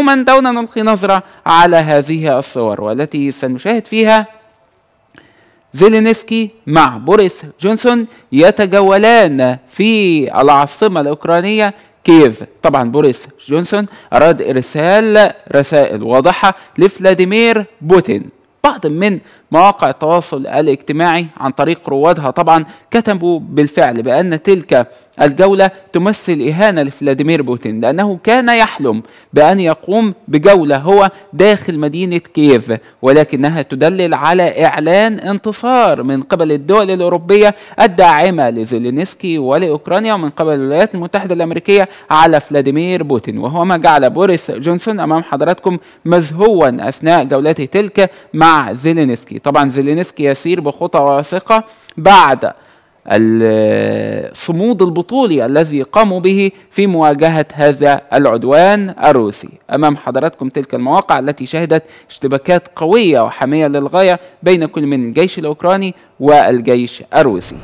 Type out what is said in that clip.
مفهوما دعونا نلقي نظرة على هذه الصور والتي سنشاهد فيها زيلينسكي مع بوريس جونسون يتجولان في العاصمة الأوكرانية كييف. طبعا بوريس جونسون أراد إرسال رسائل واضحة لفلاديمير بوتين. بعض من مواقع التواصل الاجتماعي عن طريق روادها طبعا كتبوا بالفعل بأن تلك الجولة تمثل إهانة لفلاديمير بوتين لأنه كان يحلم بأن يقوم بجولة هو داخل مدينة كييف ولكنها تدلل على إعلان انتصار من قبل الدول الأوروبية الداعمة لزيلينسكي ولأوكرانيا ومن قبل الولايات المتحدة الأمريكية على فلاديمير بوتين. وهو ما جعل بوريس جونسون أمام حضراتكم مزهوا أثناء جولته تلك مع زيلينسكي. طبعا زيلينسكي يسير بخطى واثقة بعد الصمود البطولي الذي قاموا به في مواجهة هذا العدوان الروسي. أمام حضراتكم تلك المواقع التي شهدت اشتباكات قوية وحامية للغاية بين كل من الجيش الأوكراني والجيش الروسي.